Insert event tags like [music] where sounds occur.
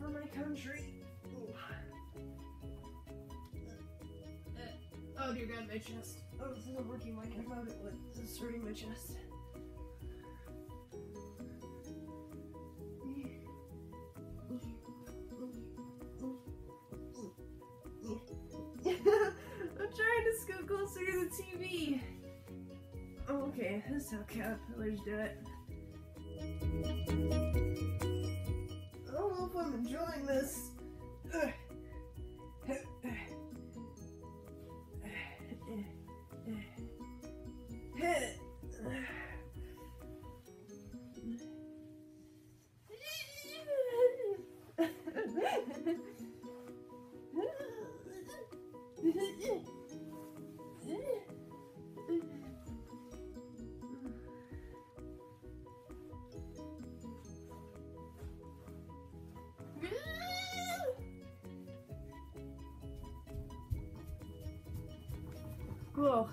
for my country. Uh, oh dear god, my chest. Oh, this isn't working like I thought it would. This is hurting my chest. [laughs] I'm trying to scoot closer to the TV. Oh, okay, this is how caterpillars do it. Enjoying this. [laughs] 酷